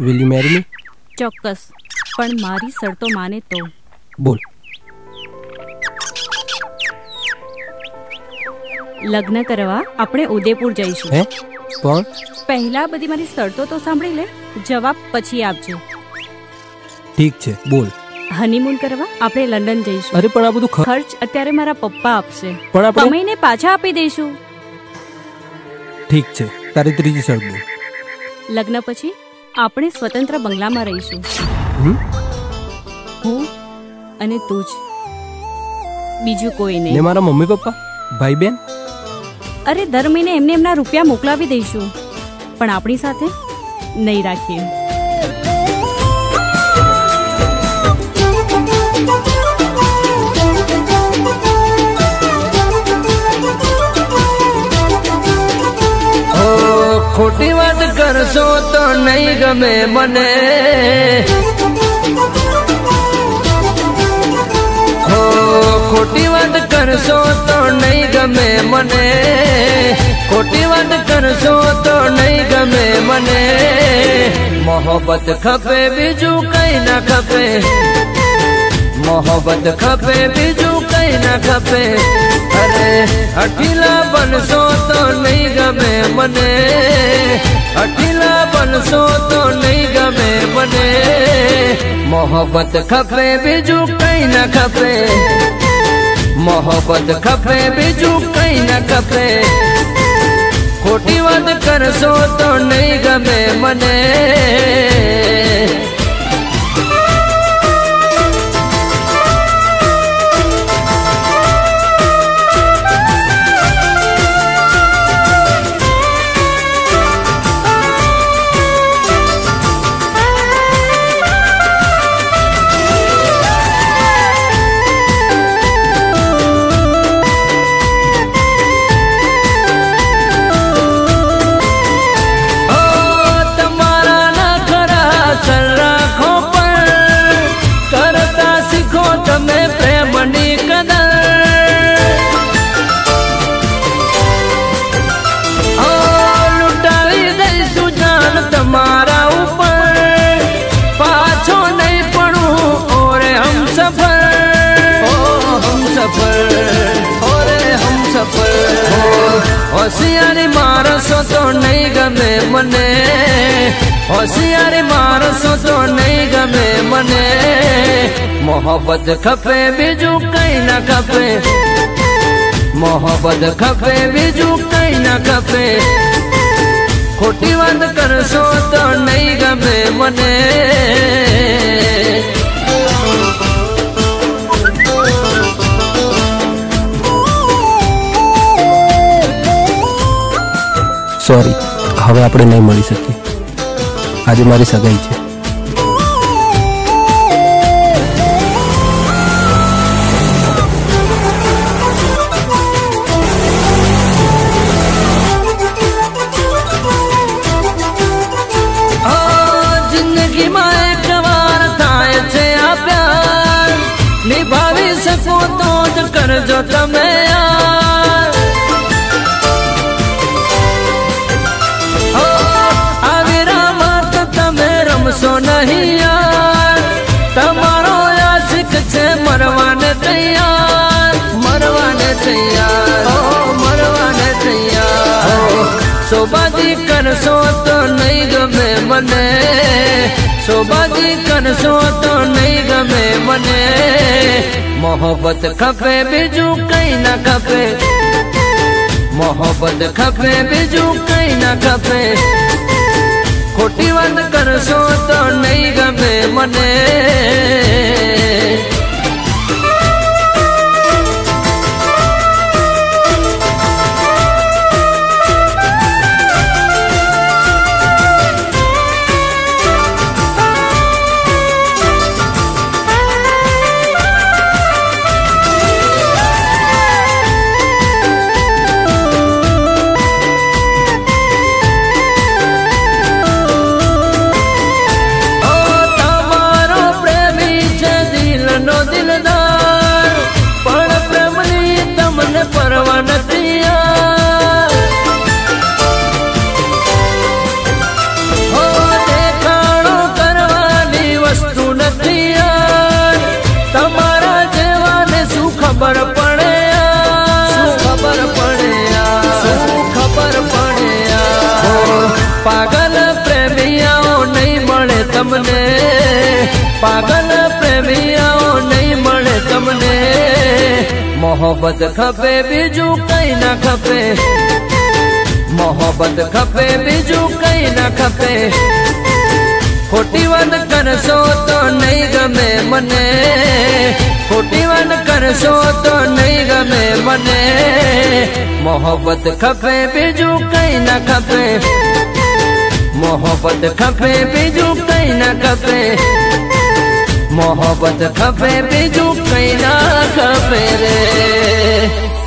Will you મેરી મી ચોક્કસ. પણ મારી શરતો માને તો. બોલ. લગ્ન કરવા આપણે ઉદયપુર જઈશું. હે? પણ પહેલા બધી મારી શરતો તો સાંભળી લે. જવાબ પછી આપજો. ઠીક છે બોલ. હનીમૂન કરવા આપણે લંડન જઈશું. અરે પણ આ બધું ખર્ચ અત્યારે મારા પપ્પા આપશે. પણ આપણે એને પાછા આપી દઈશું. ઠીક છે તારી ત્રીજી શરત લગ્ન પછી આપણે સ્વતંત્ર બંગલામાં રહીશું? હું અને તું જ. બીજું કોઈ ને નહીં મારા મમ્મી પપ્પા? ભાઈ બેન અરે દર મહિને એમને એમના રૂપિયા મોકલાવી દઈશું. પણ આપણી સાથે નહીં રાખીએ. ખોટી કરશો તો નહીં ગમે મને ઓ ખોટી વાત કરશો તો નહીં ગમે મને ખોટી વાત કરશો તો નહીં ગમે મને મોહબ્બત ખપે બીજું કઈ ના ખપે मोहब्बत खपे, बिजू कहीं ना खपे। अरे, अकेला बन सो तो नहीं गमे मने। अकेला बन सो तो नहीं गमे मने। मोहब्बत खपे, बिजू कहीं ना खपे। मोहब्बत खपे, बिजू कहीं ना खपे। खोटी बात करसो तो नहीं गमे मने। હોશિયારી મારસો તો નહીં ગમે મને હોશિયારી મારસો તો નહીં ગમે મને મોહબ્બત ખપે બીજું કઈ ના ખપે મોહબ્બત ખપે બીજું કઈ ના ખપે ખોટી વાત કરશો તો નહીં ગમે મને સોરી હવે આપણે નહીં મળી શકીએ આજે મારી સગાઈ છે ઓ જિંદગીમાં એક વાર થાય છે આ પ્યાર નિભાવી શકો તો જ કરજો તમે યાર મરવાને તૈયાર મરવાને તૈયાર ઓ મરવાને તૈયાર સોબાજી કરશો તો નહીં ગમે મને સોબાજી કરશો તો નહીં ગમે મને મોહબ્બત ખપે બીજું કઈ ના ખપે મોહબ્બત ખપે બીજું કઈ ના ખપે ખોટી વાત કરશો તો નહીં ગમે મને તમને પાગલ પ્રેમીઓ નહીં મળે તમને મોહબ્બત ખપે બીજું કઈ ના ખપે મોહબ્બત ખપે બીજું કઈ ના ખપે ખોટી વાત કરશો તો નહીં ગમે મને ખોટી વાત કરશો તો નહીં ગમે મને મોહબ્બત ખપે બીજું કઈ ના ખપે मोहब्बत खपे बिजू कहीं ना खपे मोहब्बत खपे बिजू कहीं ना खपे रे।